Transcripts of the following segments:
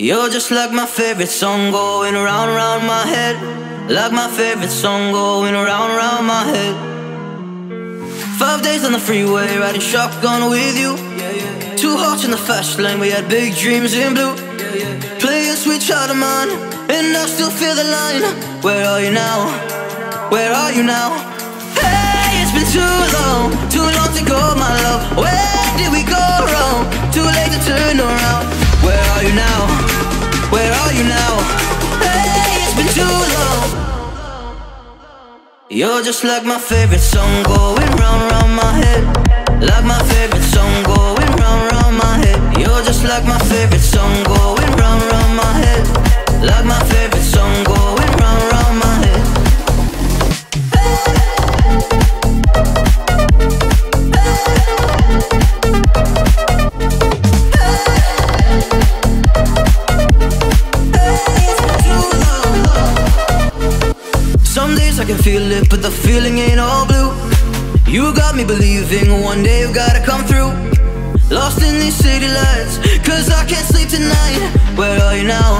You're just like my favorite song going round round my head. Like my favorite song going round round my head. Five days on the freeway, riding shotgun with you. Two hearts in the fast lane, we had big dreams in blue. Playing sweet child of mine, and I still feel the line. Where are you now? Where are you now? Hey, it's been too You now? Hey, it's been too long. You're just like my favorite song going round round my head. Like my favorite song going round round my head. You're just like my favorite song going can feel it, but the feeling ain't all blue. You got me believing one day you gotta come through. Lost in these city lights, cause I can't sleep tonight. Where are you now?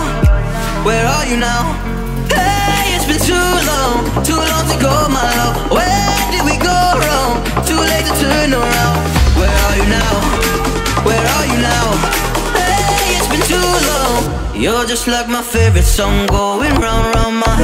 Where are you now? Hey, it's been too long, too long to go, my love. Where did we go wrong? Too late to turn around. Where are you now? Where are you now? Hey, it's been too long. You're just like my favorite song going round round my